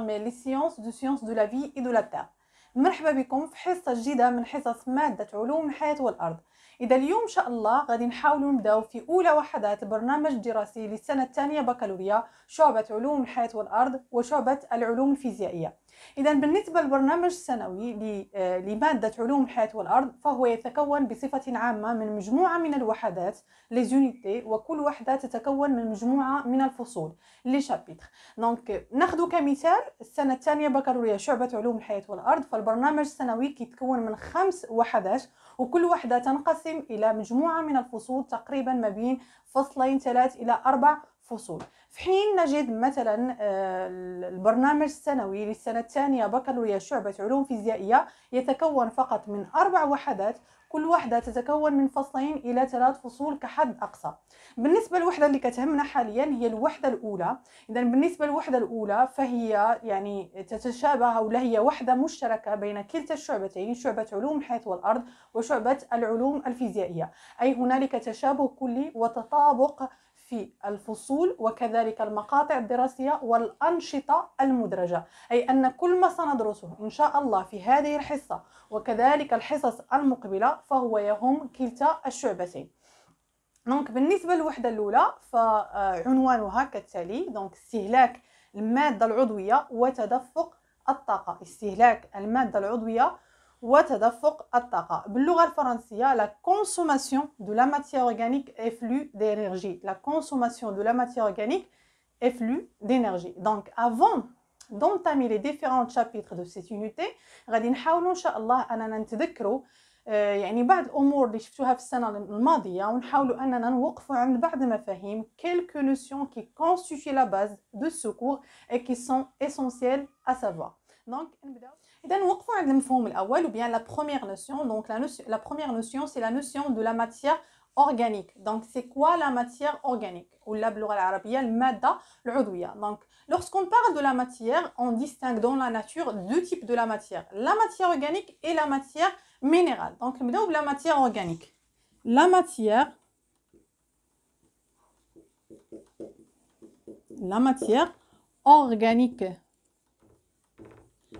les séances de sciences de la vie et de la terre. مرحبا بكم في حصة جديدة من حصص مادة علوم الحياة والأرض إذا اليوم إن شاء الله غادي نحاولوا نبداو في أولى وحدات البرنامج الدراسي للسنة الثانية بكالوريا شعبة علوم الحياة والأرض وشعبة العلوم الفيزيائية إذا بالنسبة للبرنامج السنوي آه، لمادة علوم الحياة والأرض فهو يتكون بصفة عامة من مجموعة من الوحدات ليزونيتي وكل وحدة تتكون من مجموعة من الفصول لي شابيتر دونك ناخذ كمثال السنة الثانية بكالوريا شعبة علوم الحياة والأرض فالبرنامج السنوي كيتكون من خمس وحدات وكل وحدة تنقسم إلى مجموعة من الفصول تقريبا ما بين فصلين ثلاث إلى أربع فصول. في حين نجد مثلا آه، البرنامج السنوي للسنة الثانية بكالوريا شعبة علوم فيزيائية يتكون فقط من أربع وحدات كل وحدة تتكون من فصلين إلى ثلاث فصول كحد أقصى. بالنسبة للوحدة اللي كتهمنا حاليا هي الوحدة الأولى. إذا بالنسبة للوحدة الأولى فهي يعني تتشابه أو هي وحدة مشتركة بين كلتا الشعبتين شعبة علوم الحياة والأرض وشعبة العلوم الفيزيائية. أي هنالك تشابه كلي وتطابق في الفصول وكذلك المقاطع الدراسية والأنشطة المدرجة. أي أن كل ما سندرسه إن شاء الله في هذه الحصة وكذلك الحصص المقبلة فهو يهم كلتا الشعبتين. donc بالنسبة للوحدة الأولى فعنوانها كالتالي donc استهلاك المادة العضوية وتدفق الطاقة. استهلاك المادة العضوية وتدفق الطاقة باللغة الفرنسية la consommation de la matière organique est flux d'énergie la consommation de la matière organique est flux d'énergie donc avant d'entamer les différents chapitres de cette unité غادي نحاولوا ان شاء الله اننا نتذكروا يعني بعض الامور اللي شفتوها في السنه الماضيه ونحاولوا اننا نوقفوا عند بعض المفاهيم quelques notions qui constituent la base de ce cours et qui sont essentielles à savoir donc نبداو إذا نوقفوا عند المفهوم الأول ou bien la première notion donc la, notion, la première notion c'est la notion de la matière organique donc c'est quoi la matière organique ولا باللغة العربية المادة العضوية donc lorsqu'on parle de la matière on distingue dans la nature deux types de la matière la matière organique et la matière minérale donc نبداو la matière organique la matière la matière organique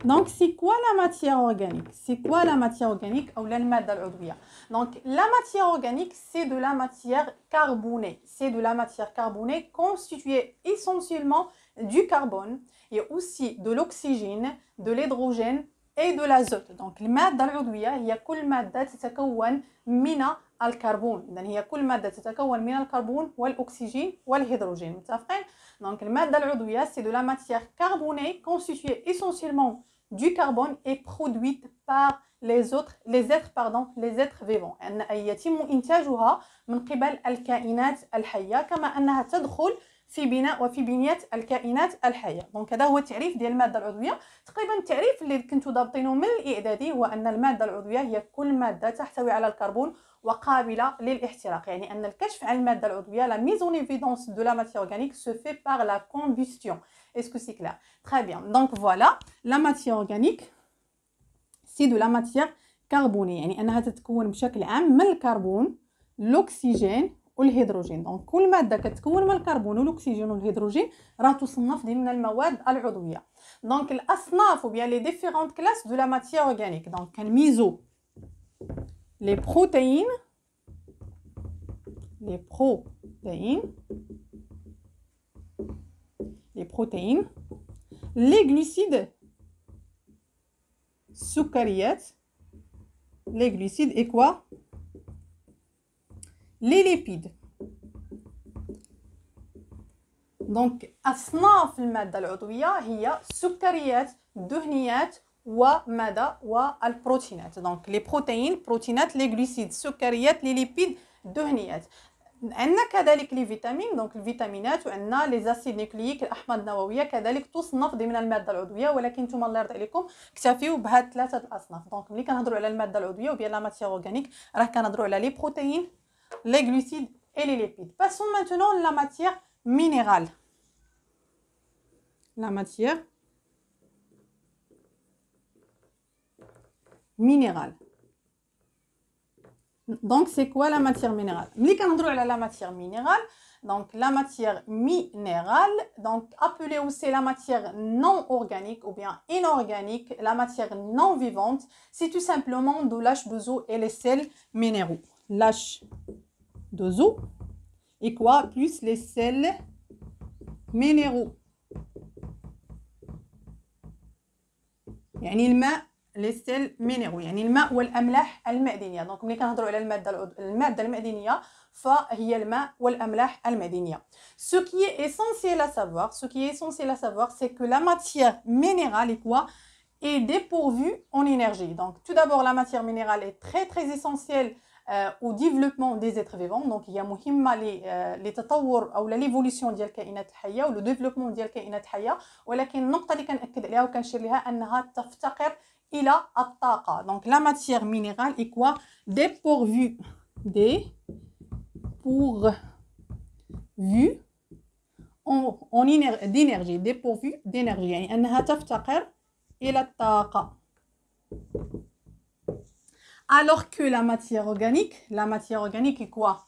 donc, c'est quoi la matière organique C'est quoi la matière organique ou la Donc, la matière organique, c'est de la matière carbonée. C'est de la matière carbonée constituée essentiellement du carbone et aussi de l'oxygène, de l'hydrogène et de l'azote. Donc, المادة العضوية هي كل مادة تتكون من الكربون إذا هي كل مادة تتكون من الكربون والأكسجين والهيدروجين متفقين؟ Donc, المادة العضوية c'est de la matière carbonée constituée essentiellement du carbone est produite par les autres les êtres pardon les êtres vivants. أن يتم انتاجها من قبل الكائنات الحية كما أنها تدخل في بناء وفي بنية الكائنات الحية. donc هذا هو التعريف ديال المادة العضوية. تقريبا التعريف اللي كنتو ضابطينه من الإعدادي هو أن المادة العضوية هي كل مادة تحتوي على الكربون وقابلة للاحتراق. يعني أن الكشف عن المادة العضوية la mise en évidence de la matière organique se fait par la Est-ce que c'est clair? Très bien. Donc voilà, la matière organique, c'est de la matière carbonée. يعني أنها تتكون بشكل عام من الكربون الأكسجين والهيدروجين donc كل ماده كتكون من الكربون والاكسجين والهيدروجين راه تصنف ضمن المواد العضويه donc الاصناف ou bien les différentes classes de la matière organique donc كنميزو les protéines les protéines les protéines, les glucides, سكريات, les glucides et quoi? Les lipides. Donc, أصناف المادة العضوية هي سكريات دهنيات وماذا والبروتينات donc les protéines بروتينات les glucides سكريات les lipides دهنيات عندنا كذلك les vitamines donc الفيتامينات وعندنا les acides nucléiques الأحماض النووية كذلك تصنف ضمن المادة العضوية ولكن نتوما الله يرضي عليكم اكتفيو بهاد ثلاثة الاصناف donc ملي كنهضروا على المادة العضوية ou bien la matière organique راه كنهضروا على لي بروتيين لي غلوسيد اي لي ليبيد. باسون مانتونون لا ماتيير مينيرال لا ماتيير مينيرال Donc, c'est quoi la matière minérale Mli la matière minérale. Donc, la matière minérale, donc appelée aussi la matière non organique ou bien inorganique, la matière non vivante, c'est tout simplement de l'H d'eau et les sels minéraux. L'H d'eau et quoi Plus les sels minéraux. يعني الماء لي سيل مينيرو يعني الماء والأملاح المعدنيه donc ملي كنهضروا على المادة المادة المعدنيه فهي الماء والأملاح المعدنيه ce qui est essentiel à savoir ce qui est essentiel à savoir c'est que la matière minérale est dépourvue en énergie. Donc tout d'abord la matière minérale est très très essentielle euh, au développement des êtres vivants. Donc il y a مهمه لتطور أو ليفوليسيون ديال الكائنات الحيه ولو ديفلوبمون ديال الكائنات الحيه ولكن النقطه اللي كنأكد عليها وكنشير لها انها تفتقر الى الطاقه donc la matière minérale est quoi dépourvue dépourvue en, en d'énergie dépourvue d'énergie يعني انها تفتقر الى الطاقه alors que la matière organique, la matière organique est quoi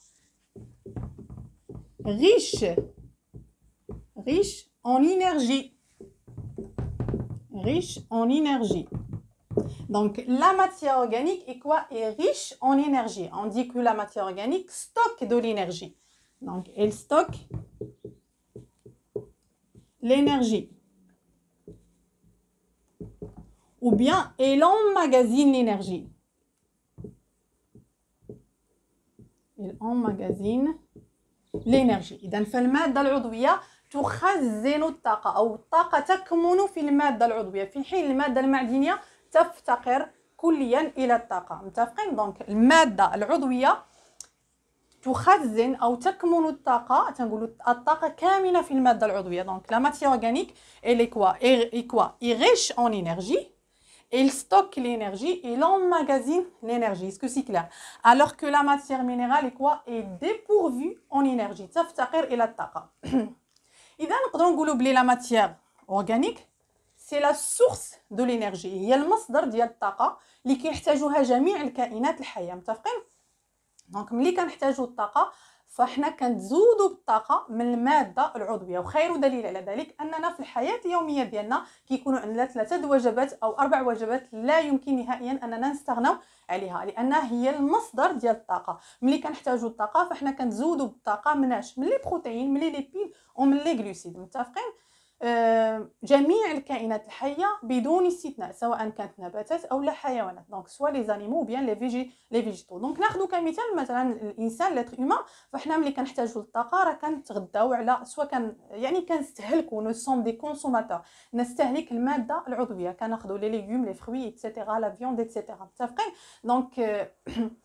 Riche, riche en énergie. Riche en énergie. Donc, la matière organique est quoi Est riche en énergie. On dit que la matière organique stocke de l'énergie. Donc, elle stocke l'énergie. Ou bien, elle emmagasine l'énergie. emmagasine l'énergie اذا فالماده العضويه تخزن الطاقه او الطاقه تكمن في الماده العضويه في حين الماده المعدنيه تفتقر كليا إلى الطاقة متفقين دونك المادة العضوية تخزن أو تكمن الطاقة تنقولوا الطاقة كامنة في المادة العضوية donc la matière organique est quoi est quoi est riche en énergie il stocke l'énergie et l'emmagasine l'énergie. Est-ce que c'est clair Alors que la matière minérale est quoi Est dépourvue en énergie. تفتقر إلى الطاقة. إذا نقدروا نقولوا بلي la matière organique c'est la source de l'énergie. هي المصدر ديال الطاقة اللي كيحتاجوها جميع الكائنات الحية. متفقين؟ دونك ملي كنحتاجوا الطاقة فاحنا كنتزودوا بالطاقه من الماده العضويه وخير دليل على ذلك اننا في الحياة اليوميه ديالنا كيكونوا عندنا ثلاثة وجبات أو أربع وجبات لا يمكن نهائيا اننا نستغنوا عليها لانها هي المصدر ديال الطاقه ملي كنحتاجوا الطاقه فاحنا كنتزودوا بالطاقه مناش من لي بروتين من لي ليبيد ومن لي غلوسيد متفقين جميع الكائنات الحية بدون استثناء سواء كانت نباتات أو لا حيوانات. donc soit les animaux bien les végé les végétaux donc ناخذ كمثال مثلا الإنسان l'être humain فإحنا ملي كنحتاجوا للطاقه راه كنتغداو على سوا كان يعني كنستهلكوا nous sommes des consommateurs نستهلك المادة العضوية. كناخذوا les légumes les fruits etc. la viande etc. متفقين؟ donc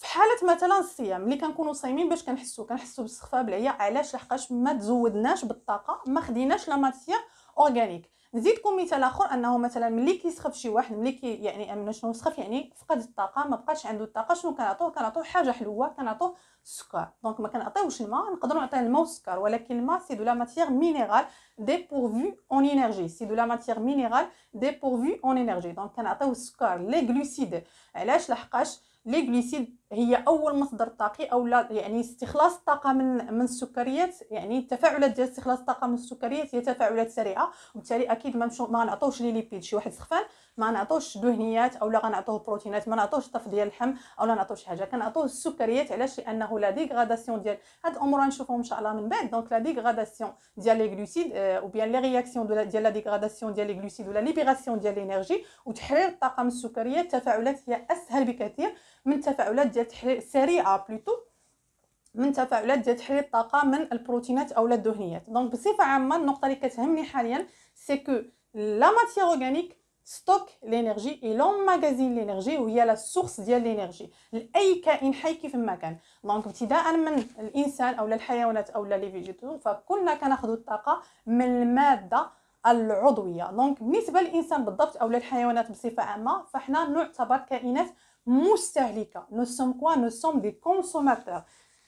في حالة مثلا الصيام ملي كنكونوا صايمين باش كنحسوا كنحسوا بالسخفه بالعيا علاش؟ لحقاش ما تزودناش بالطاقة ما خديناش la matière organique. نزيدكم مثال آخر أنه مثلا ملي كيسخف شي واحد ملي كي يعني من شنو سخف يعني فقد الطاقة ما بقاش عنده الطاقة شنو كنعطوه؟ كنعطوه حاجة حلوة كنعطوه السكر donc ما كنعطيوش الماء نقدروا نعطيه الماء والسكر ولكن الماء c'est de la matière minérale dépourvue en énergie c'est de la matière minérale dépourvue en énergie donc كنعطيو السكر les glucides علاش؟ لحقاش les glucides هي أول مصدر طاقي أو لا يعني استخلاص الطاقة من من السكريات يعني التفاعلات ديال استخلاص الطاقة من السكريات هي تفاعلات سريعة وبالتالي أكيد ما ما نعطوش les lipides شي واحد سخفان ما نعطوش دهنيات أو لا غنعطوه بروتينات ما نعطوش طف ديال اللحم أو لا نعطوش حاجة كنعطوه السكريات علاش؟ لأنه la dégradation ديال هاد الأمور غنشوفهم إن شاء الله من بعد donc la dégradation ديال les glucides ou bien les réactions ديال la dégradation ديال les glucides و la libération ديال l'énergie وتحرير الطاقة من السكريات تفاعلات هي أسهل بكثير من تفاعلات ديال تحرير سريعة plutôt من تفاعلات ديال تحرير الطاقة من البروتينات أو الدهنيات. donc بصفة عامة النقطة اللي كتهمني حاليا c'est que la matière organique stocke l'énergie et l'emmagasine l'énergie وهي la source ديال l'énergie لأي كائن حي كيف ما كان. donc ابتداء من الإنسان أو الحيوانات أو les végétaux فكنا كناخذوا الطاقة من المادة العضوية. donc بالنسبة للإنسان بالضبط أو للحيوانات بصفة عامة فإحنا نعتبر كائنات مستهلكه nous sommes quoi? Nous sommes des consommateurs.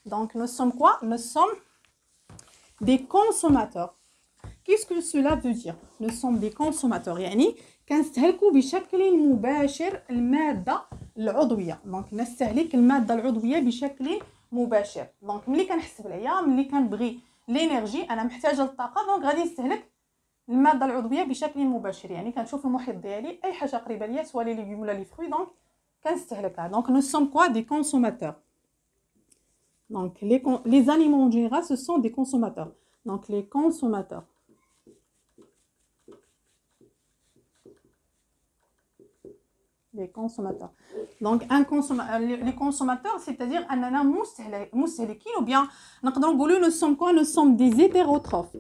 Donc nous sommes quoi? Nous sommes des consommateurs. Qu'est-ce que cela veut dire? Nous sommes des consommateurs. يعني كنستهلكوا بشكل مباشر المادة العضوية. donc نستهلك المادة العضوية بشكل مباشر. donc ملي كنحسب العيا ملي كنبغي l'énergie أنا محتاجة للطاقة. donc غادي نستهلك المادة العضوية بشكل مباشر. يعني كنشوف المحيط ديالي أي حاجة قريبة ليا soit les légumes ولا les fruits donc Donc, nous sommes quoi? Des consommateurs. Donc, les, les animaux en général, ce sont des consommateurs. Donc, les consommateurs. Les consommateurs. Donc, un consomma euh, les consommateurs, c'est-à-dire, ou bien, nous sommes quoi? Nous sommes des hétérotrophes.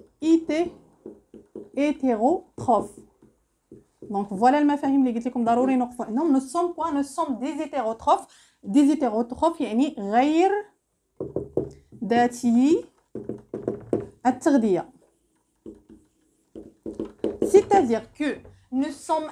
Hétérotrophes. Donc, voilà المفاهيم اللي قلت لكم ضروري نوقفوا عندهم. Nous sommes quoi Nous sommes des hétérotrophes. Des hétérotrophes يعني غير ذاتي التغذية. C'est-à-dire que nous sommes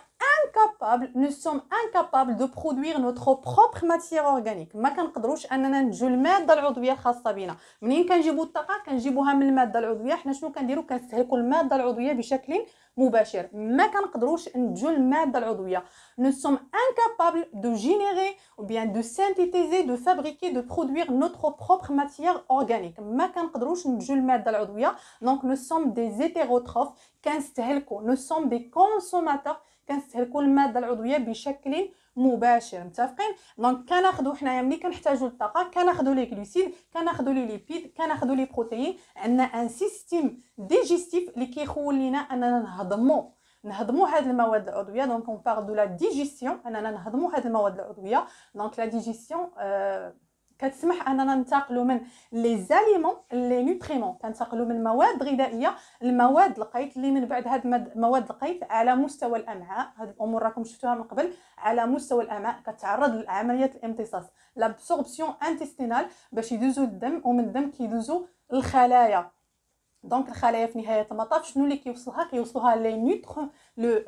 incapables nous sommes incapables de produire notre propre matière organique ما كنقدروش اننا ننتجو الماده العضويه الخاصه بنا منين كنجيبو الطاقه كنجيبوها من الماده العضويه حنا شنو كنديرو كنستهلكو الماده العضويه بشكل مباشر ما كنقدروش ننتجو الماده العضويه nous sommes incapables de générer ou bien de synthétiser de fabriquer de produire notre propre matière organique ما كنقدروش ننتجو الماده العضويه donc nous sommes des hétérotrophes كنستهلكو nous sommes des consommateurs كنستهلكوا الماده العضويه بشكل مباشر متفقين؟ donc كناخذوا حنايا ملي كنحتاجوا الطاقه كناخذوا les glucides كناخذوا les lipides كناخذوا les protéines عندنا un système digestif اللي كيخول لينا أننا نهضموا نهضموا هاد المواد العضوية donc on parle de la digestion أننا نهضموا هاد المواد العضوية. donc la digestion آه كتسمح أننا ننتقلوا من les aliments لـ les nutriments. كنتقلوا من مواد غذائيه لمواد القيت اللي من بعد هاد مواد القيت على مستوى الأمعاء. هاد الأمور راكم شفتوها من قبل. على مستوى الأمعاء كتعرض لعمليه الامتصاص. l'absorption intestinale باش يدوزوا الدم ومن الدم كيدوزوا الخلايا. donc الخلايا في نهاية المطاف شنو اللي كيوصلها؟ كيوصلوها les nutr-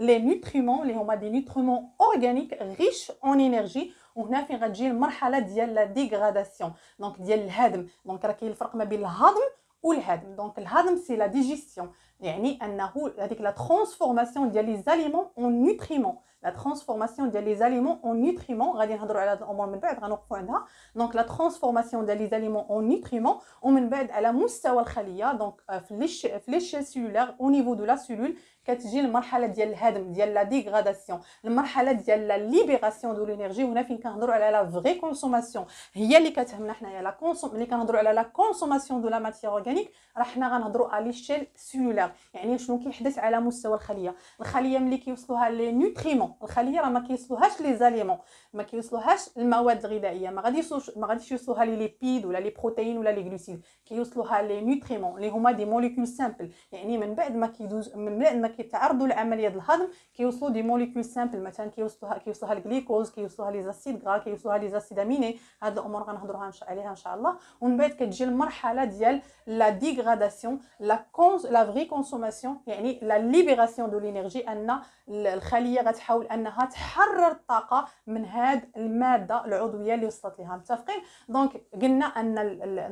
les nutriments اللي هما des nutriments organiques riches en énergie وهنا فين غتجي المرحلة ديال la dégradation donc ديال الهدم. donc راه كاين الفرق ما بين الهضم والهدم. donc الهضم c'est la digestion يعني أنه هذيك la transformation ديال les aliments en nutriments la transformation ديال les aliments en nutriments غادي نهضروا على هاد الأمور من بعد غنوقفوا عندها. donc la transformation ديال les aliments en nutriments ومن بعد على مستوى الخلية. donc في l'éch- في l'échelle cellulaire au niveau de la cellule كتجي المرحلة ديال الهدم ديال la dégradation المرحلة ديال la libération de l'énergie وهنا فين كنهضروا على la vraie consommation هي اللي كتهمنا حنايا. la consomm- ملي كنهضروا على la consommation de la matière organique راه حنا غنهضروا على l'échelle cellulaire يعني شنو كيحدث على مستوى الخلية. الخلية ملي كيوصلوها les nutriments. الخلية راه ما كيوصلوهاش les aliments. ما كيوصلوهاش المواد الغذائية. ما غاديش ما غاديش يوصلوها les lipides ولا les protéines ولا les glucides كيوصلوها les nutriments. اللي هما des molécules simples. يعني من بعد ما كيدوز من بعد ما كيتعرضوا لعملية الهضم كيوصلوا des molécules simples. مثلا كيوصلوها كيوصلوها الجليكوز كيوصلوها les acides gras كيوصلوها les acides aminés. هاد الأمور غنهضروها عليها إن شاء الله. ومن بعد كتجي المرحلة ديال la dégradation la cons- la vraie consommation يعني la libération de l'énergie أن الخلية غتحاول أنها تحرر الطاقة من هاد المادة العضوية اللي وصلت لها متفقين؟ donc قلنا أن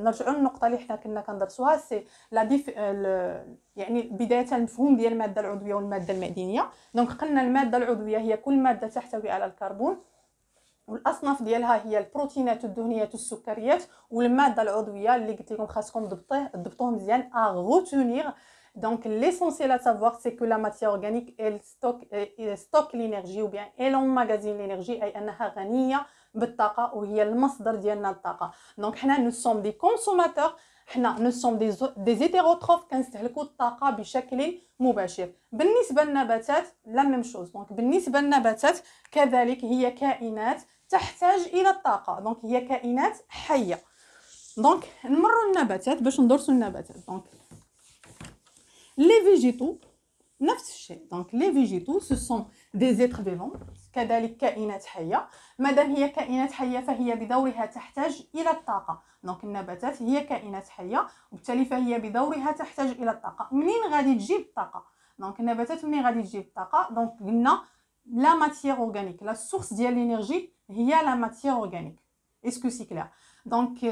نرجعوا للنقطة اللي حنا كنا كندرسوها c'est la déf- يعني بداية المفهوم ديال المادة العضوية والمادة المعدنيه donc قلنا المادة العضوية هي كل مادة تحتوي على الكربون. والأصناف ديالها هي البروتينات والدهنيات والسكريات والمادة العضوية اللي قلت لكم خاصكم تضبطوه تضبطوه مزيان à retenir Donc l'essentiel à savoir c'est que la matière organique elle stocke, elle stocke l'énergie ou bien elle emmagasine l'énergie. أي أنها غنية بالطاقة وهي المصدر ديالنا للطاقة. Donc حنا nous sommes des consommateurs. حنا nous sommes des des hétérotrophes كنستهلكوا الطاقه بشكل مباشر بالنسبة للنباتات la même chose donc بالنسبة للنباتات كذلك هي كائنات تحتاج إلى الطاقة. donc هي كائنات حية. donc نمروا النباتات باش ندرسوا النباتات. donc les végétaux نفس الشيء. donc les végétaux ce sont des êtres vivants كذلك كائنات حية. مادام هي كائنات حية فهي بدورها تحتاج إلى الطاقة. donc النباتات هي كائنات حية وبالتالي فهي بدورها تحتاج إلى الطاقة. منين غادي تجيب الطاقة؟ donc النباتات منين غادي تجيب الطاقة؟ donc قلنا la matière organique la source ديال l'énergie هي la matière organique est-ce que c'est clair donc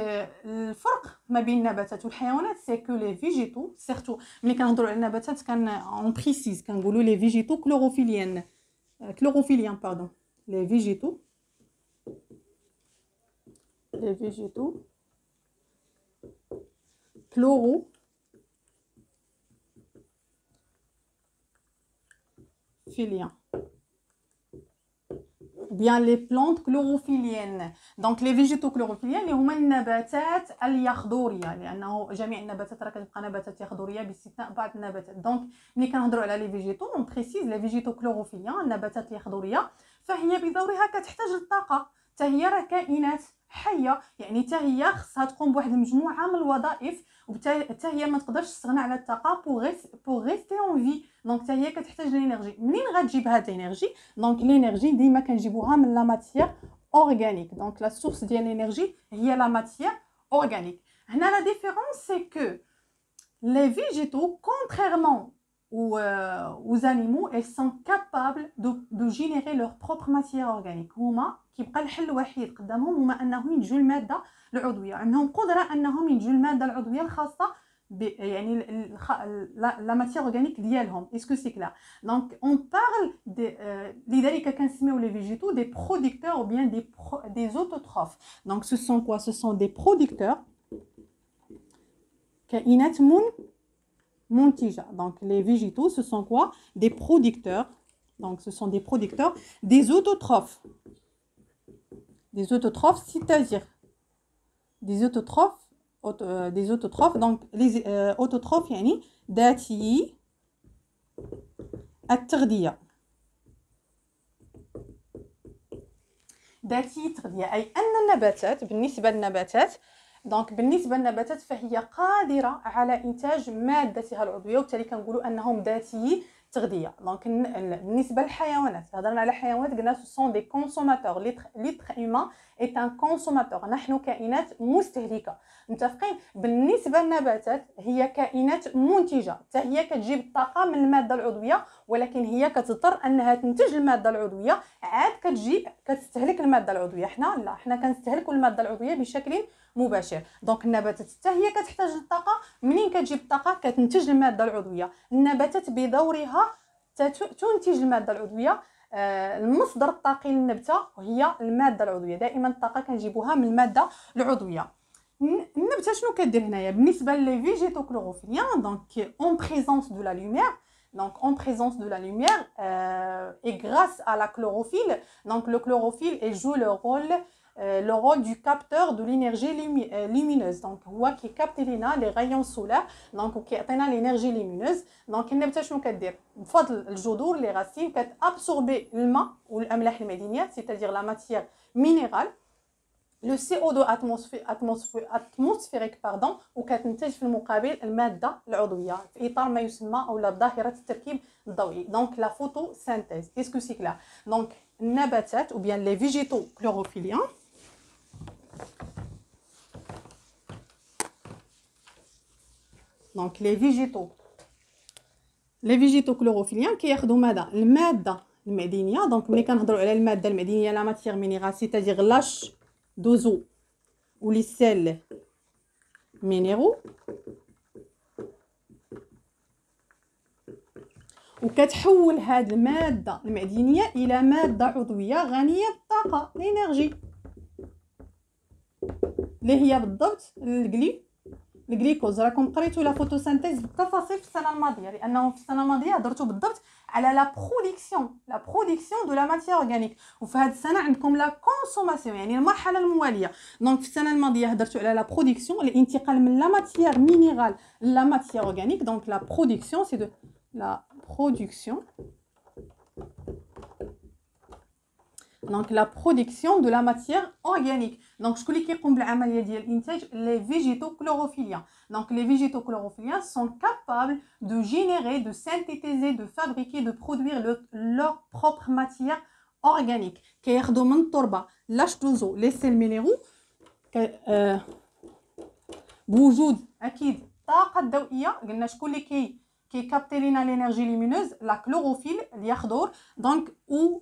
الفرق ما بين النباتات والحيوانات c'est que les végétaux surtout ملي كنهضروا على النباتات quand on précise كنقولوا les végétaux chlorophylliens chlorophylliens pardon les végétaux les végétaux. Chlorophylliens bien les plantes chlorophylliennes donc les végétaux chlorophylliens اللي هما النباتات اليخضوريه لأنه جميع النباتات راه كتبقى نباتات يخضورية باستثناء بعض النباتات. donc ملي كنهضروا على les végétaux on précise les végétaux chlorophylliens النباتات اليخضوريه فهي بدورها كتحتاج للطاقة. حتى هي راه كائنات حية يعني حتى هي خصها تقوم بواحد المجموعة من الوظائف وحتى هي ما تقدرش تستغنى على الطاقة pour rester en vie donc حتى هي كتحتاج l'énergie منين غتجيب هاد l'énergie donc l'énergie ديما كنجيبوها من la matière organique donc la source ديال l'énergie هي la matière organique هنا la différence c'est que les végétaux contrairement aux, euh, aux animaux, elles sont capables de, de générer leur propre matière organique. هما كيبقى الحل الوحيد قدامهم هما انهم ينتجوا الماده العضويه عندهم قدره انهم ينتجوا الماده العضويه الخاصه ب يعني la matière organique ديالهم est-ce que c'est clair دونك اون بارل لذلك كنسميو لي فيجيتو دي برودكتور أو بيان دي دي اوتوتروف دونك سو سون كوا سو سون دي برودكتور كائنات من Montija. Donc les végétaux, ce sont quoi Des producteurs. Donc ce sont des producteurs des autotrophes. Des autotrophes, c'est-à-dire des autotrophes, euh, des autotrophes. Donc les euh, autotrophes, yani داتي التغذية ذاتي التغذية أي أن النباتات بالنسبة للنباتات donc بالنسبة للنباتات فهي قادرة على إنتاج مادتها العضوية وبالتالي كنقولوا أنهم ذاتيي التغذيه donc بالنسبة للحيوانات هضرنا على حيوانات قلنا ce sont des consommateurs l'être humain est un consommateur نحن كائنات مستهلكة. متفقين؟ بالنسبة للنباتات هي كائنات منتجة. حتى هي كتجيب الطاقة من المادة العضوية ولكن هي كتضطر أنها تنتج المادة العضوية. عاد كتجي كتستهلك المادة العضوية. حنا لا حنا كنستهلكوا المادة العضوية بشكل مباشر. دونك النباتات حتى هي كتحتاج للطاقة. منين كتجيب الطاقة؟ كتنتج المادة العضوية. النباتات بدورها تنتج المادة العضوية. آه، المصدر الطاقي للنبتة هي المادة العضوية. دائما الطاقة كنجيبوها من المادة العضوية. النبتة شنو كدير هنايا؟ بالنسبة les végétaux chlorophylliens donc en présence de la lumière présence de la lumière euh, et grâce à la chlorophylle. donc la chlorophylle il joue le rôle euh, le rôle du capteur de l'énergie euh, lumineuse. Donc هو كي capter لينا les rayons solaires donc وكيعطينا l'énergie lumineuse donc النبته شنو كدير بفضل الجذور les racines كت absorber الماء والاملاح المعدنيه c'est-à-dire la matière minérale le CO2 atmosphérique pardon وكتنتج في المقابل الماده العضويه في اطار ما يسمى أو ظاهره التركيب الضوئي donc la photosynthèse est-ce que c'est clair donc النباتات ou bien les végétaux chlorophylliens donc les végétaux les végétaux chlorophylliens كياخذوا ماذا الماده المعدنيه donc ملي كنهضروا على الماده المعدنيه la matière minérale c'est-à-dire l'H2O les sels minéraux. وكتحول هاد الماده المعدنيه إلى ماده عضويه غنيه بالطاقه ال énergie اللي هي بالضبط ال glu ال glucose راكم قريتوا la photosynthèse بالتفاصيل في السنة الماضية لأنه في السنة الماضية هضرتوا بالضبط على la production la production de la matière organique وفي هذه السنة عندكم la consommation يعني المرحلة الموالية. donc في السنة الماضية هضرتوا على la production الانتقال من la matière minérale la matière organique donc la production c'est de la production donc la production de la matière organique donc شكون اللي كيقوم بالعملية ديال الانتاج les végétaux chlorophylliens donc les végétaux chlorophylliens sont capables de générer de synthétiser de fabriquer de produire leur propre matière organique كياخذوا من التربه l'H2O les sels minéraux بوجود أكيد الطاقه الضوئيه قلنا شكون اللي كي كي capter لينا l'énergie lumineuse la chlorophylle اليخضر donc و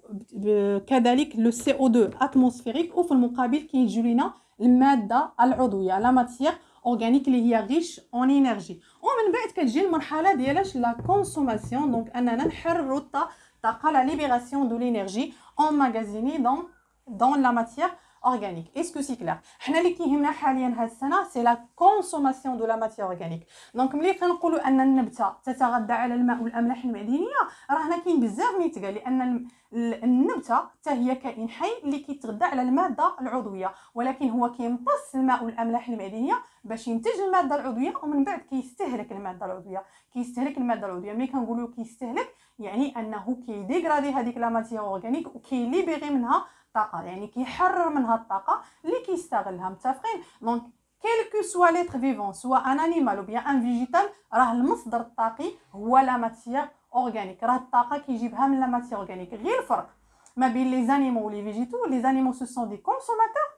كذلك le CO2 atmosphérique وفي المقابل كيجيو لينا الماده العضويه la matière organique اللي هي riche en énergie ومن بعد كتجي المرحله ديالاش la consommation donc اننا نحرروا الطاقه la libération de l'énergie emmagasinée dans dans la matière organique. Est-ce que c'est clair? حنا اللي كيهمنا حاليا هاد السنة c'est la consommation de la matière organique donc ملي كنقولوا ان النبته تتغذى على الماء والاملاح المعدنيه راه هنا كاين بزاف ما يتقال لأن النبته حتى هي كائن حي اللي كيتغذى على الماده العضويه ولكن هو كيمتص الماء والاملاح المعدنيه باش ينتج الماده العضويه ومن بعد كيستهلك الماده العضويه كيستهلك الماده العضويه ملي كنقولوا كيستهلك يعني انه كي dégrader هذيك la matière وكي libérer منها الطاقة يعني كيحرر منها الطاقة اللي كيستغلها. متفقين؟ donc quel que soit l'être vivant soit un animal bien un végétal راه المصدر الطاقي هو la matière organique راه الطاقة كيجيبها من la matière organique غير الفرق ما بين les animaux و les végétaux les animaux ce sont des consommateurs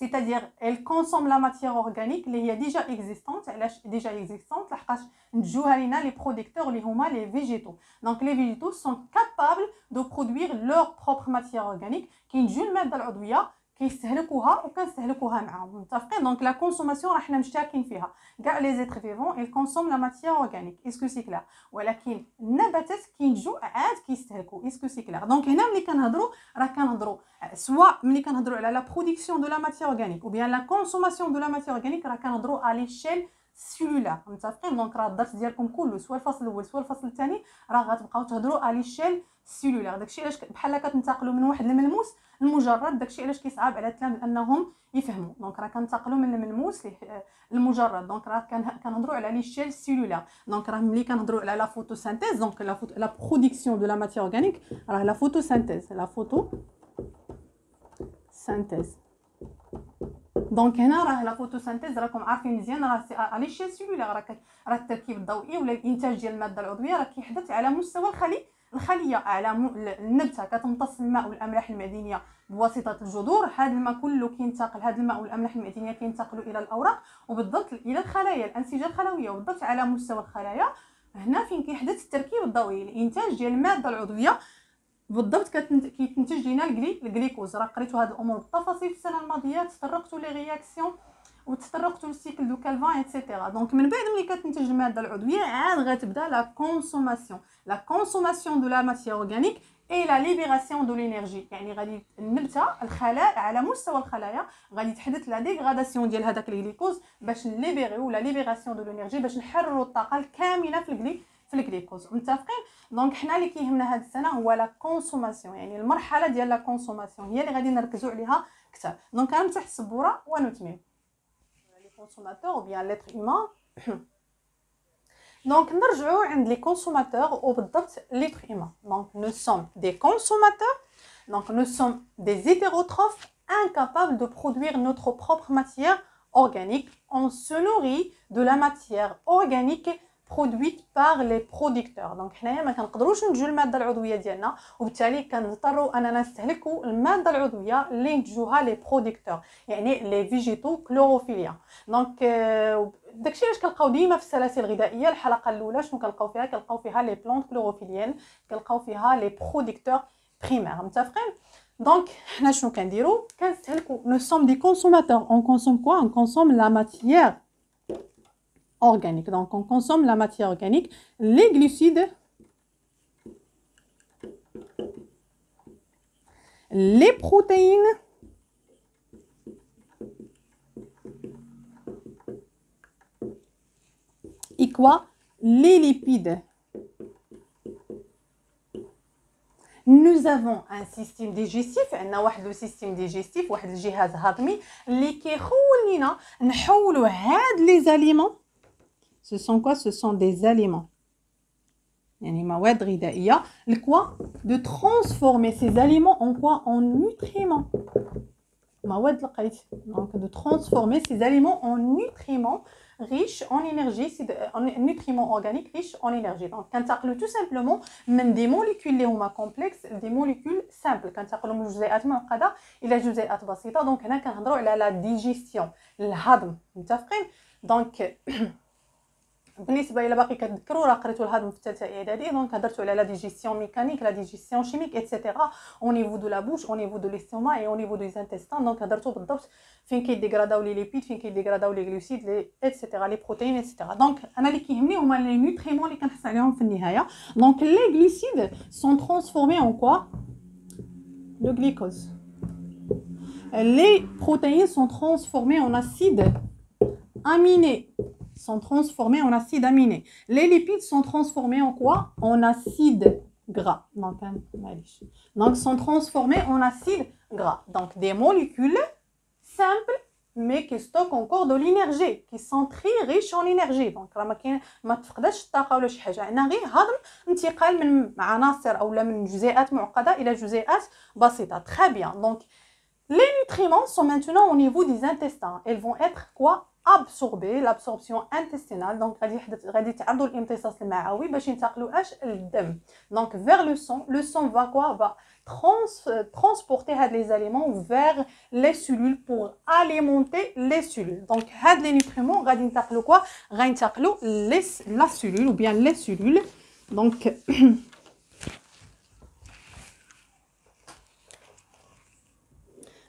c'est-à-dire elle consomme la matière organique اللي هي déjà existante علاش déjà existante لحقاش نتجوها لينا les producteurs اللي هما les végétaux donc les végétaux sont capables de produire leur propre matière organique كينتجو الماده العضويه كيستهلكوها وكنستهلكوها معاهم. متفقين donc la consommation راه حنا مشتركين فيها. كاع les êtres vivants ils consomment la matière organique est-ce que c'est clair ولكن النباتات كينتجو عاد كيستهلكوا est-ce que c'est clair donc هنا ملي كنهضروا راه كنهضروا soit ملي كنهضروا على la production de la matière organique ou bien la consommation de la matière organique راه كنهضروا à l'échelle cellulaire متفقين donc راه الدرس ديالكم كله سوا الفصل الأول سوا الفصل الثاني راه غتبقاو تهضروا à l'échelle cellulaire داكشي علاش بحال كتنتقلوا من واحد الملموس المجرد داكشي علاش كيصعب على التلاميذ أنهم يفهموا. donc راه كنتقلوا من الملموس المجرد. donc راه كنهضروا على l'échelle cellulaire donc راه ملي كنهضروا على la photosynthèse donc la photo la production de la matière organique راه la photosynthèse la photosynthèse donc هنا راه la photosynthèse راكم عارفين مزيان راه على échelle cellulaire راه راه التركيب الضوئي ولا الإنتاج ديال المادة العضوية راه كيحدث على مستوى الخلي الخلية على النبتة كتمتص الماء والأملاح المعدنيه بواسطة الجذور. هذا الماء كله كينتقل هذا الماء والأملاح المعدنيه كينتقلوا إلى الأوراق وبالضبط إلى الخلايا الأنسجة الخلوية وبالضبط على مستوى الخلايا. هنا فين كيحدث التركيب الضوئي؟ الإنتاج ديال المادة العضوية بالضبط كيتنتج لنا الجليكوز. راه قريتوا هذه الأمور بالتفاصيل السنة الماضية. تطرقتوا les réactions وتطرقتوا لل cycle de Calvin et cetera donc من بعد ملي كتنتج الماده العضوية عاد غتبدأ la consommation la consommation de la matière organique أي la libération de l'énergie يعني غادي النبته الخلايا على مستوى الخلايا غادي تحدث la dégradation ديال هذاك الجليكوز باش نليبيريو la libération de l'énergie باش نحرروا الطاقة الكاملة في الجلي في الجليكوز. متفقين؟ donc حنا اللي كيهمنا هذه السنة هو la consommation يعني المرحلة ديال la consommation هي اللي غادي نركزوا عليها أكثر. donc غنمسح السبوره ونتمم les consommateurs ou bien l'être humain donc نرجعوا عند les consommateurs وبالضبط l'être humain donc nous sommes des consommateurs donc nous sommes des hétérotrophes incapables de produire notre propre matière organique. On se nourrit de la matière organique produite par les producteurs donc حنايا ما كنقدروش ننتجو المادة العضوية ديالنا وبالتالي كنضطروا أننا نستهلكوا المادة العضوية اللي ينتجوها les producteurs يعني les végétaux chlorophylliens donc داكشي علاش كنلقاو ديما في السلاسل الغذائية الحلقة الأولى شنو كنلقاو فيها؟ كنلقاو فيها les plantes chlorophylliennes كنلقاو فيها les producteurs primaires متفقين؟ donc حنا شنو كنديرو؟ كنستهلكو nous sommes des consommateurs on consomme quoi on consomme la matière organique. Donc, on consomme la matière organique, les glucides, les protéines, et quoi Les lipides. Nous avons un système digestif, un système digestif, un système digestif qui nous les aliments ce sont quoi? Ce sont des aliments. Il y a Le quoi? De transformer ces aliments en quoi? En nutriments. Donc, de transformer ces aliments en nutriments riches en énergie, en nutriments organiques riches en énergie. Donc, quand tout simplement, même des molécules complexes, des molécules simples. Quand il a donc, on a la digestion, l'hadm. Donc, بالنسبة إلى باقي كتذكروا راه قريتوا الهضم في الثالثة إعدادي دونك هضرتوا على لا ديجيستيون ميكانيك لا ديجيستيون شيميك ايتترا أو نيفو دو لا بوش أو نيفو دو ليستوما اي أو نيفو دو زانتيستان دونك هضرتوا بالضبط فين كيديغراداو les lipides فين كيديغراداو les glucides les etcetera les protéines etcetera donc أنا اللي كيهمني هما les nutriments اللي كنحس عليهم في النهاية. donc les glucides sont transformés en quoi le glucose les protéines sont transformées en acides aminés. sont transformés en acides aminés les lipides sont transformés en quoi en acides gras donc donc sont transformés en acides gras donc des molécules simples mais qui stockent encore de l'énergie qui sont très riches en énergie donc راه ما كاين ما تفقدش الطاقه ولا شي حاجه عندنا غير هضم انتقال من عناصر اولا من جزيئات معقده الى جزيئات بسيطه très bien donc les nutriments sont maintenant au niveau des intestins ils vont être quoi Absorbés l'absorption intestinale donc غادي يحدث غادي يتعرضوا للامتصاص المعوي باش ينتقلوا اش للدم donc vers le sang le sang va quoi va trans, transporter les aliments vers les cellules pour alimenter les cellules. Donc, les nutriments, vont quoi les, la cellule ou bien les cellules. Donc,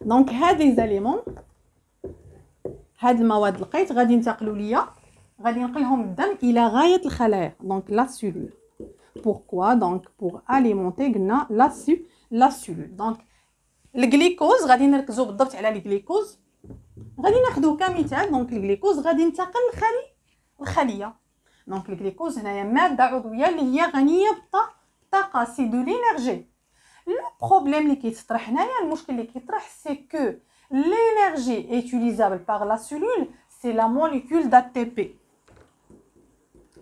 donc les aliments هاد المواد لقيت غادي ينتقلوا ليا. غادي نقلهم الدم إلى غاية الخلايا. donc la cellule pourquoi donc pour alimenter قلنا la cellule. la cellule donc الجليكوز غادي نركزوا بالضبط على الجليكوز غادي ناخذوه كمثال. donc الجليكوز غادي ينتقل للخلي الخليه donc الجليكوز هنايا مادة عضوية اللي هي غنية بالطاقة c'est de l'énergie le problème اللي كيتطرح هنايا المشكل اللي كيطرح c'est que l'énergie utilisable par la cellule c'est la molécule d'ATP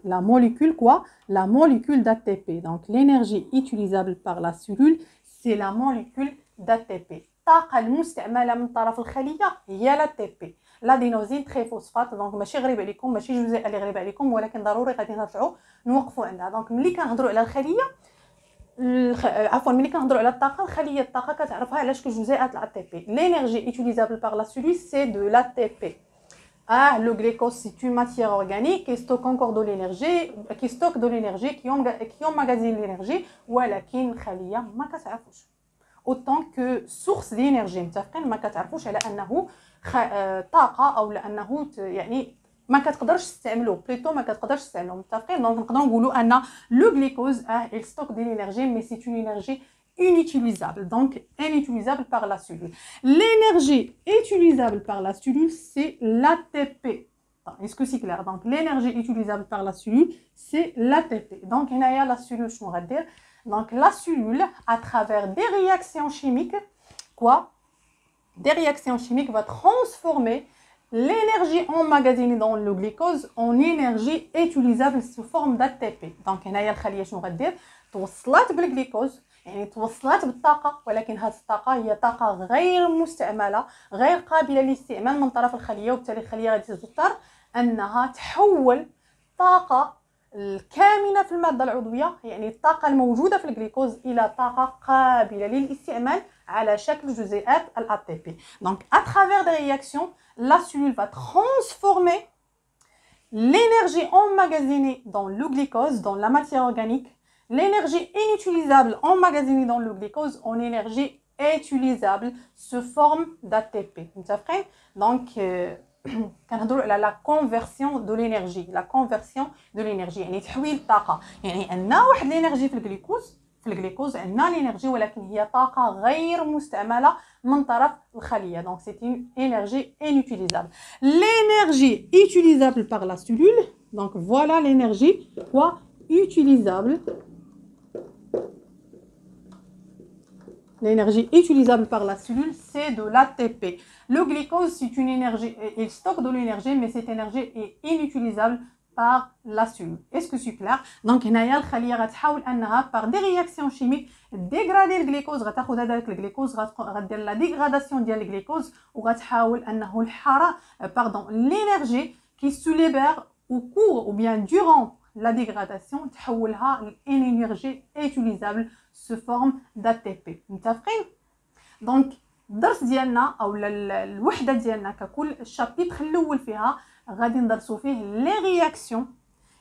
la molécule quoi? La molécule d'ATP donc l'énergie utilisable par la cellule c'est la molécule d'ATP الطاقة المستعملة من طرف الخلية هي ال ATP l'adénosine triphosphate donc ماشي غريب عليكم ماشي جزيء اللي غريب عليكم ولكن ضروري غادي نرجعوا نوقفوا عندها donc ملي كنهضروا على الخليه الخ... عفوا ملي كنهضروا على الطاقة الخلية الطاقة كتعرفها علاش كجزيئات ال ATP l'énergie utilisable par la cellule c'est de l'ATP آه le glucose c'est une matière organique qui stocke encore de l'énergie qui stocke de l'énergie qui em- qui emmagasine l'énergie ولكن الخليه ما كتعرفوش en tant que source d'énergie متفقين ما كتعرفوش على انه خ... طاقه أو لأنه يعني ما كتقدرش تستعملو بليتو ما كتقدرش تستعملو متفقين دونك نقدروا نقولوا أن لو غليكوز اه il stocke de l'énergie mais c'est une énergie inutilisable, donc inutilisable par la cellule. L'énergie utilisable par la cellule, c'est l'ATP. Est-ce que c'est clair Donc, l'énergie utilisable par la cellule, c'est l'ATP. Donc, il y a la cellule, je vais dire. Donc, la cellule, à travers des réactions chimiques, quoi Des réactions chimiques va transformer l'énergie emmagasinée dans le glucose en énergie utilisable sous forme d'ATP. A la je vais dire. توصلات بالجليكوز يعني توصلات بالطاقة ولكن هذه الطاقة هي طاقة غير مستعملة غير قابلة للاستعمال من طرف الخلية وبالتالي الخلية غادي تضطر أنها تحول طاقة الكامنة في المادة العضوية يعني الطاقة الموجودة في الجليكوز إلى طاقة قابلة للاستعمال على شكل جزيئات ال ATP. Donc à travers des réactions, la cellule va transformer l'énergie emmagasinée dans le glucose, dans la matière organique, L'énergie inutilisable emmagasinée dans le glucose en énergie utilisable sous forme d'ATP. Donc, euh, la conversion de l'énergie. La conversion de l'énergie. يعني تحويل الطاقة. يعني عندنا واحد l'énergie في الجلوكوز في الجلوكوز عندنا l'énergie ولكن هي طاقة غير مستعملة من طرف الخلية. Donc c'est une énergie inutilisable. L'énergie utilisable par la cellule. Donc voilà l'énergie quoi utilisable L'énergie utilisable par la cellule, c'est de l'ATP. Le glucose, c'est une énergie, il stocke de l'énergie, mais cette énergie est inutilisable par la cellule. Est-ce que c'est clair Donc, هنايا الخلية غتحاول أنها par des réactions chimiques dégrader le glucose غتاخذ هذاك الجليكوز غدير la dégradation ديال الجليكوز وغتحاول أنه الحرارة pardon l'énergie qui se libère au cours ou bien durant la dégradation تحولها l'énergie utilisable sous forme d'ATP متفقين دونك الدرس ديالنا او الوحده ديالنا ككل الشابيتر الاول فيها غادي ندرسو فيه لي رياكسيون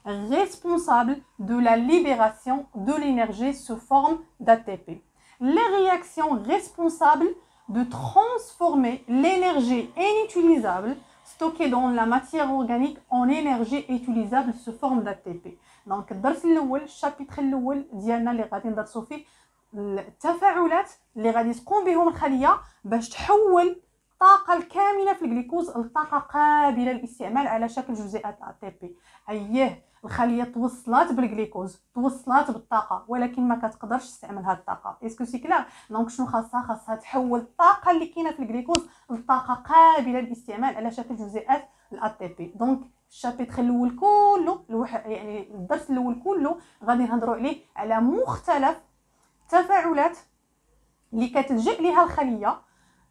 responsables de la libération de l'énergie sous forme d'ATP. Les réactions responsables de transformer l'énergie inutilisable stockée dans la matière organique en énergie utilisable sous forme d'ATP. دونك الدرس الاول الشابيتر الاول ديالنا اللي غادي ندرسو فيه التفاعلات اللي غادي تقوم بهم الخليه باش تحول الطاقة الكامنة في الجليكوز الطاقة قابلة للاستعمال على شكل جزيئات ATP. اييه الخلية توصلات بالجليكوز توصلات بالطاقة ولكن ما كتقدرش تستعمل هذه الطاقة. est-ce que c'est clair donc شنو خاصها؟ خاصها تحول الطاقة اللي كاينة في الجليكوز لطاقة قابلة للاستعمال على شكل جزيئات ال ATP. donc ال chapitre الأول كله يعني الدرس الأول كله غادي نهضروا عليه على مختلف التفاعلات اللي كتلجئ ليها الخلية.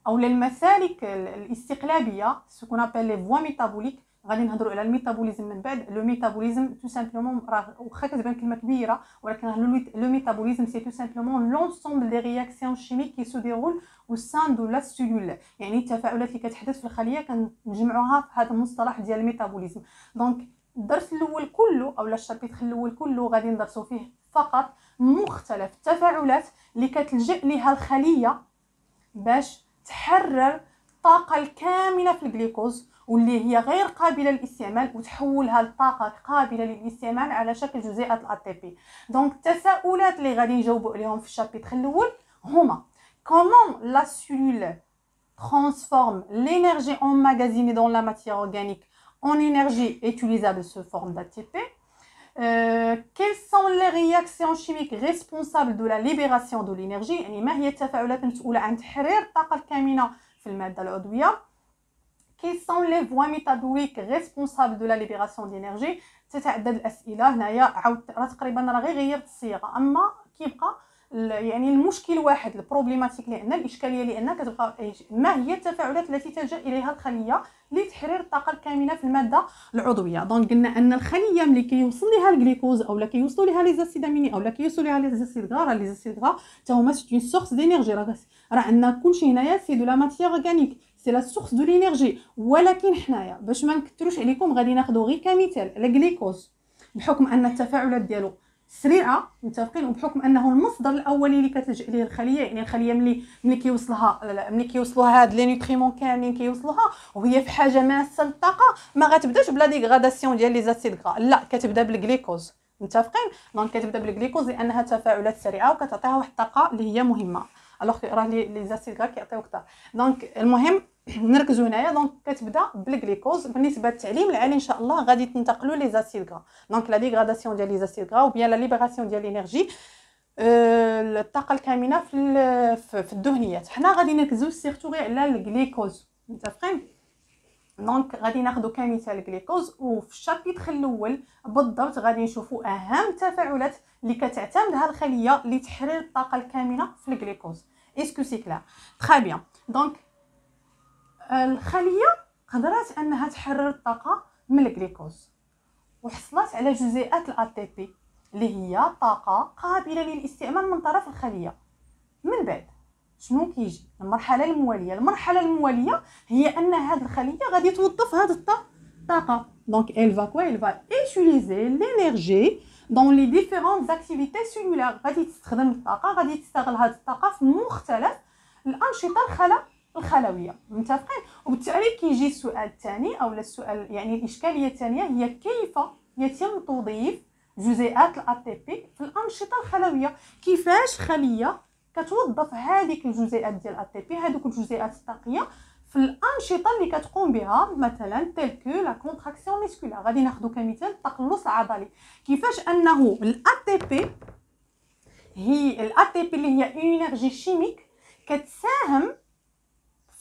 أو المسالك الاستقلابية ce qu'on appelle les voies métaboliques غادي نهضروا على ال métabolisme من بعد. le métabolisme tout simplement راه واخا كتبان كلمة كبيرة ولكن le métabolisme c'est tout simplement l'ensemble des réactions chimiques qui se déroulent au sein de la cellule يعني التفاعلات اللي كتحدث في الخلية كنجمعوها في هذا المصطلح ديال ال métabolisme. donc الدرس الأول كله أو ال chapitre الأول كله غادي ندرسو فيه فقط مختلف التفاعلات اللي كتلجئ ليها الخلية باش تحرر الطاقة الكامنة في الجليكوز واللي هي غير قابلة للاستعمال وتحولها لطاقة قابلة للاستعمال على شكل جزيئات ال ATP donc التساؤلات اللي غادي نجاوبوا عليهم في ال chapitre الأول هما comment la cellule transforme l'énergie emmagasinée dans la matière organique en énergie utilisable sous forme d'ATP euh, quelles sont les réactions chimiques responsables de la libération de l'énergie يعني ما هي التفاعلات المسؤولة عن تحرير الطاقة الكامنة في المادة العضوية quelles sont les voies métaboliques responsables de la libération d'énergie تتعدد الاسئله هنايا عاود راه تقريبا راه غير غيرت الصيغه اما كيبقى يعني المشكل واحد ال problématique لأن الإشكالية لأن كتبقى ما هي التفاعلات التي تلجأ إليها الخلية لتحرير الطاقة الكامنة في المادة العضوية. donc قلنا أن الخلية ملي كيوصل ليها الجليكوز أو لا كيوصلوا ليها les acides aminés أو لا كيوصلوا ليها les acides gras les acides gras حتى هما c'est une source d'énergie. راه راه عندنا كلشي هنايا c'est de la matière organique c'est la source de l'énergie. ولكن حنايا باش ما نكثروش عليكم غادي ناخذوا غير كمثال الجليكوز. بحكم أن التفاعلات ديالو سريعة متفقين وبحكم أنه المصدر الأولي اللي كتلجا ليه الخلية يعني الخلية ملي ملي كيوصلها ملي كيوصلوها هاد les nutriments كاملين كيوصلوها وهي في حاجة ماسه للطاقه ما غتبداش ب la dégradation ديال les acides لا كتبدا بالجليكوز متفقين؟ donc كتبدا بالجليكوز لأنها تفاعلات سريعة وكتعطيها واحد الطاقة اللي هي مهمة. alors راه les acides كيعطيو أكثر donc المهم نركزوا هنايا. donc كتبدا بالغليكوز بالنسبة للتعليم العالي إن شاء الله غادي تنتقلوا les acides gras donc la dégradation ديال les acides gras ou bien la libération ديال l'énergie الطاقه الكامنه في في الدهنيات. حنا غادي نركزوا surtout غير على الغليكوز متفقين donc غادي ناخذ كمثال الغليكوز وفي ال chapitre الأول بالضبط غادي نشوفوا أهم التفاعلات اللي كتعتمدها الخلية لتحرير الطاقة الكامنة في الغليكوز est-ce que c'est clair très bien donc الخلية قدرت أنها تحرر الطاقة من الجليكوز وحصلت على جزيئات ال ATP اللي هي طاقة قابلة للاستعمال من طرف الخلية. من بعد شنو كيجي؟ المرحلة الموالية. المرحلة الموالية هي أن هذه الخلية غادي توظف هذه الطاقه donc elle va quoi? Elle va utiliser l'énergie dans les différentes activités cellulaires. غادي تستخدم الطاقة غادي تستغل هذه الطاقة في مختلف الأنشطة الخلا الخلوية. متفقين؟ وبالتالي كيجي السؤال الثاني أو السؤال يعني الإشكالية الثانية هي كيف يتم توظيف جزيئات ال ATP في الأنشطة الخلوية؟ كيفاش خلية كتوظف هذيك الجزيئات ديال ال ATP هذوك الجزيئات الطاقية في الأنشطة اللي كتقوم بها؟ مثلا tel que la contraction musculaire غادي ناخذ كمثال التقلص العضلي. كيفاش أنه الاي بي هي الاي بي اللي هي énergie chimique كتساهم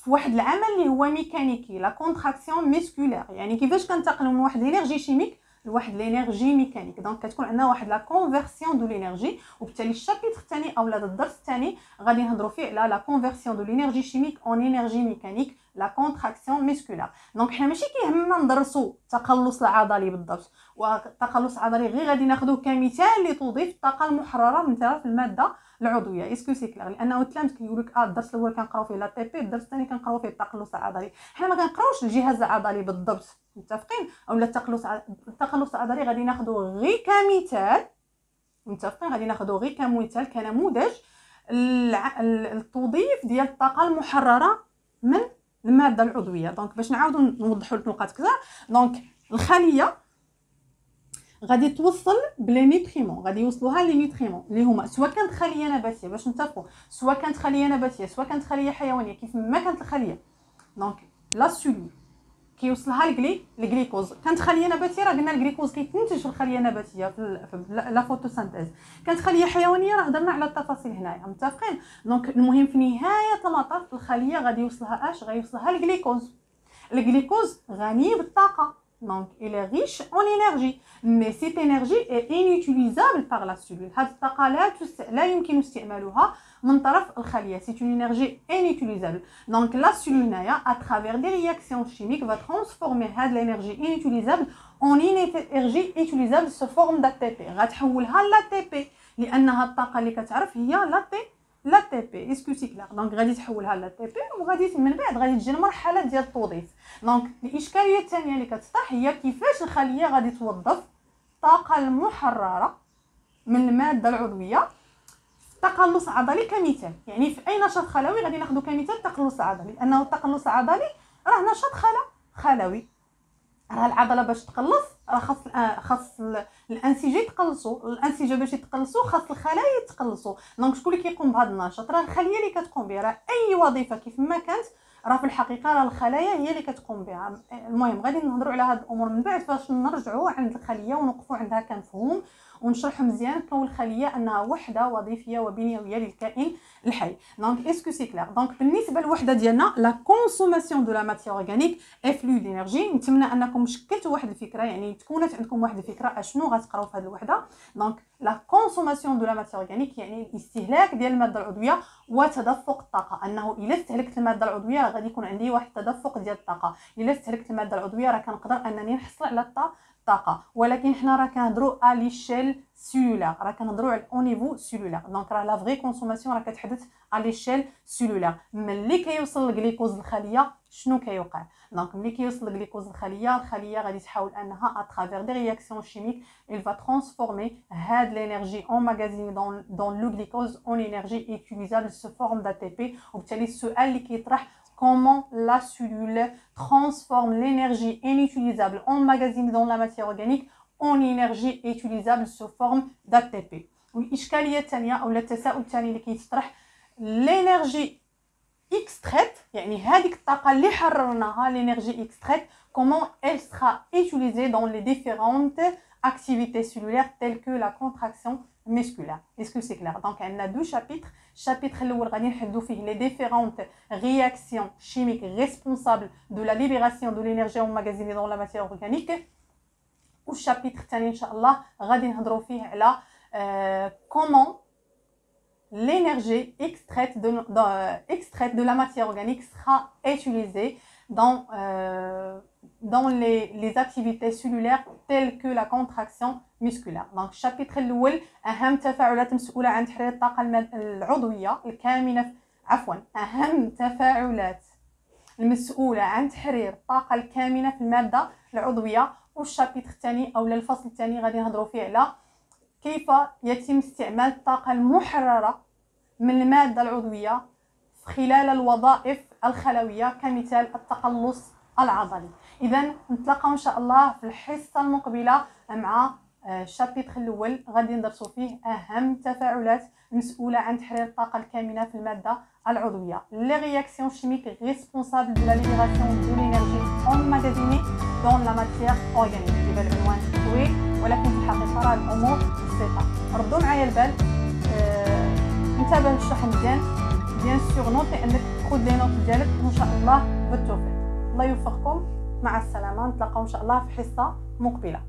في واحد العمل اللي هو ميكانيكي la contraction musculaire. يعني كيفاش كنتقلوا من واحد l'énergie chimique لواحد l'énergie mécanique؟ donc كتكون عندنا واحد la conversion de l'énergie وبالتالي ال chapitre الثاني اولا الدرس الثاني غادي نهضروا فيه على la conversion de l'énergie chimique en énergie mécanique la contraction musculaire donc حنا ماشي كيهمنا ندرسوا التقلص العضلي بالضبط والتقلص العضلي غير غادي ناخذوه كمثال لتوظيف الطاقة المحررة من طرف المادة العضوية est-ce que c'est clair لأنه التلاميذ كيقول لك آه الدرس الأول كنقراو فيه l'ATP الدرس الثاني كنقراو فيه التقلص العضلي. حنا ما كنقراوش الجهاز العضلي بالضبط متفقين؟ اولا التقلص التقلص العضلي غادي ناخذوه غير كمثال متفقين؟ غادي ناخذوه غير كمثال كنموذج التوظيف ديال الطاقة المحررة من المادة العضوية. donc باش نعاودو نوضحوا النقاط كذا. donc الخلية غادي توصل ب les nutriments غادي يوصلوها les nutriments اللي هما سواء كانت خلية نباتية باش نتفقوا سواء كانت خلية نباتية سواء كانت خلية حيوانية كيف ما كانت الخلية. donc la cellule كيوصلها الجلي الجليكوز كانت خلية نباتية راه قلنا الجليكوز كيتنتج في الخلية النباتية في la photosynthèse كانت خلية حيوانية راه هضرنا على التفاصيل هنايا متفقين؟ donc المهم في نهاية المطاف الخلية غادي يوصلها اش غيوصلها الجليكوز الجليكوز غني بالطاقة. donc il est riche en énergie mais cette énergie est inutilisable par la cellule هذه الطاقة لا, لا يمكن استعمالها من طرف الخلية c'est une énergie inutilisable donc la cellule هنايا à travers des réactions chimiques va transformer هذه l'énergie inutilisable en une énergie utilisable sous forme d'ATP غتحولها l'ATP لأنها الطاقة اللي كتعرف هي l'ATP l'ATP est-ce que c'est clair donc غادي تحولها l'ATP وغادي من بعد غادي تجي المرحله ديال التوظيف. donc الإشكالية الثانية اللي كتطرح هي كيفاش الخلية غادي توظف الطاقة المحررة من المادة العضوية. تقلص عضلي كمثال. يعني في أي نشاط خلوي غادي ناخذ كمثال تقلص عضلي. لأنه التقلص العضلي راه نشاط خلوي. راه العضله باش تقلص راه خاص آه، خاص الانسجه يتقلصوا الانسجه باش يتقلصوا خاص الخلايا يتقلصوا دونك شكون اللي كيقوم بهذا النشاط؟ راه الخليه اللي كتقوم به راه أي وظيفة كيف ما كانت راه في الحقيقة راه الخلايا هي اللي كتقوم بها. المهم غادي نهضروا على هاد الأمور من بعد فاش نرجعوا عند الخلية ونوقفوا عندها كمفهوم ونشرح مزيان كون الخليه أنها وحدة وظيفية وبنيوية للكائن الحي. donc est-ce que c'est clair donc بالنسبة للوحدة ديالنا la consommation de la matière organique et flux d'énergie نتمنى أنكم شكلتوا واحد الفكرة يعني تكونت عندكم واحد الفكرة أشنو غتقراو في هذه الوحدة. donc la consommation de la matière organique يعني الاستهلاك ديال المادة العضوية وتدفق الطاقة. أنه إلا استهلكت المادة العضوية غادي يكون عندي واحد التدفق ديال الطاقة. إلا استهلكت المادة العضوية راه كنقدر أنني نحصل على الطاقة. الطاقة. ولكن حنا راه كنهضروا à l'échelle cellulaire راه كنهضروا على au niveau cellulaire donc راه la vraie consommation راه كتحدث à l'échelle cellulaire ملي كيوصل الجليكوز للخليه شنو كيوقع؟ donc ملي كيوصل الجليكوز للخليه الخلية غادي تحاول أنها à travers des réactions chimiques il va transformer هاد l'énergie emmagasinée dans dans le glucose en énergie utilisable sous forme d'ATP وبالتالي السؤال اللي كيطرح comment la cellule transforme l'énergie inutilisable emmagasinée dans la matière organique en énergie utilisable sous forme d'ATP والإشكالية الثانية أو التساؤل الثاني اللي كيتطرح l'énergie extraite يعني هذيك الطاقة اللي حررناها l'énergie extraite comment elle sera utilisée dans les différentes activités cellulaires telles que la contraction masculin. Est-ce que c'est clair? Donc, on a deux chapitres. Chapitre l'ouragan, les différentes réactions chimiques responsables de la libération de l'énergie emmagasinée dans la matière organique. ou chapitre, inshallah, là euh, comment l'énergie extraite de, euh, de la matière organique sera utilisée dans, euh, dans les, les, activités cellulaires telles que la contraction musculaire. Donc, chapitre الأول أهم تفاعلات مسؤولة عن تحرير الطاقة العضوية الكامنة عفوا أهم تفاعلات المسؤولة عن تحرير الطاقة الكامنة في المادة العضوية والشابيتر الثاني أو الفصل الثاني غادي نهضروا فيه على كيف يتم استعمال الطاقة المحررة من المادة العضوية خلال الوظائف الخلوية كمثال التقلص العضلي. اذا نتلاقاو إن شاء الله في الحصة المقبلة مع آه، الأول. غادي ندرسوا فيه أهم تفاعلات مسؤوله عن تحرير الطاقة الكامنة في المادة العضوية. les réactions chimiques responsables de la libération de l'énergie emmagasinée dans la matière organique اذا العنوان طويل ولكن في الحقيقة راه الأمور بسيطة. ردوا معايا البال. أه نتابع الشرح مزيان. bien sûr noter أنك خذ les notes ديالك وان شاء الله بالتوفيق. الله يوفقكم. مع السلامة. نتلاقاو إن شاء الله في حصة مقبلة.